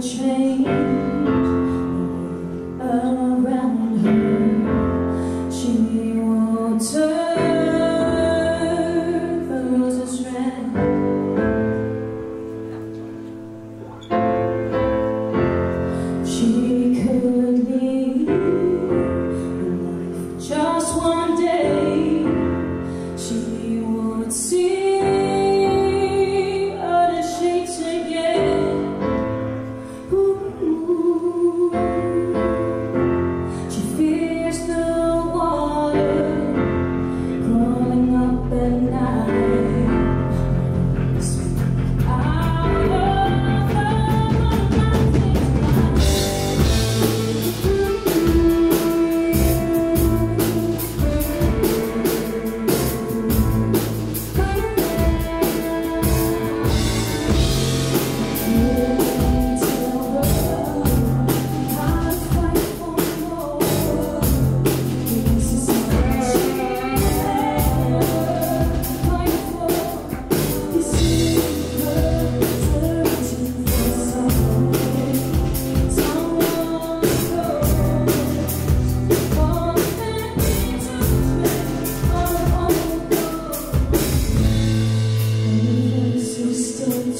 train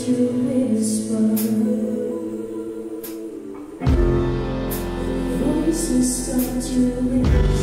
start to whisper